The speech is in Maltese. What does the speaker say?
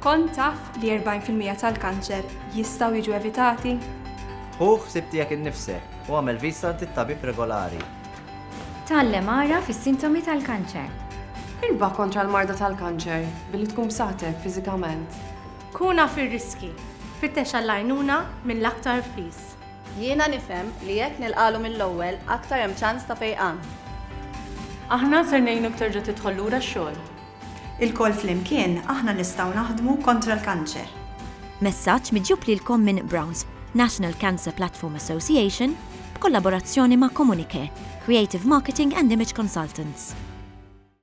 Kont taf li 40 fil-mija tal-kanċer jistgħu jiġu evitati? Ħu ħsieb tiegħek innifsek u agħmel viżta għand it-tabib regolari. Tgħallem agħraf is-sintomi tal-kanċer. Irbaħ kontra l-marda tal-kanċer billi tkun b'saħħtek fiżikament. Kun af ir-riskji. Fittex għall-għajnuna mill-aktar fis. Jiena nifhem li jekk nilqagħlu mill-ewwel aktar hemm ċans ta' fejqan. Aħna ser ngħinukkterġa' tidħol lura x-xogħol. Ilkoll flimkien aħna nistgħu naħdmu kontra l-kanċer. Messaġġ miġjub lilkom minn Browns National Cancer Platform Association b'kollaborazzjoni ma' Comunicare, Creative Marketing and Image Consultants.